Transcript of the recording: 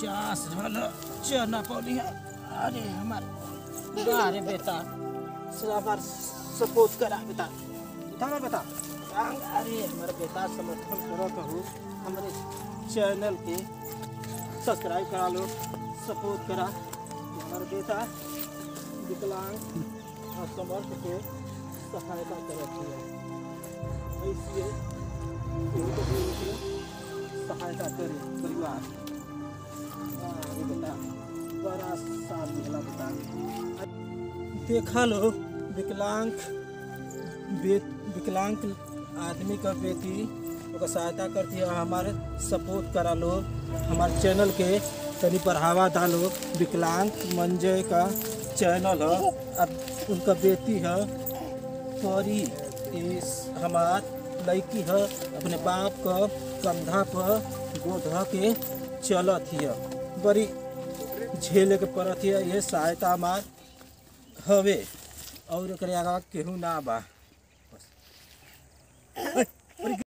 चास रहल चना पौली है। अरे हमार अरे बेटा हमार सपोर्ट करा बेटा। उठाना बेटा। अरे हमारे बेटा समर्थन करो कहूँ, हमारे चैनल के सब्सक्राइब करा लो, सपोर्ट करा। हमारे बेटा विकलांग और समर्थ को सहायता करती है। इसलिए देखा लो, विकलांग विकलांग आदमी का बेटी सहायता करती है हमारे सपोर्ट करा लो। हमारे चैनल के तनी बढ़ावा डालो विकलांग मंजय का चैनल है। अब उनका बेटी है। परी इस हमार लड़की है, अपने बाप का, कंधा पर गोद के चलत हिय बड़ी झेल के पड़त हिय, ये सहायता मार हवे, और एक आगा केहू ना बा।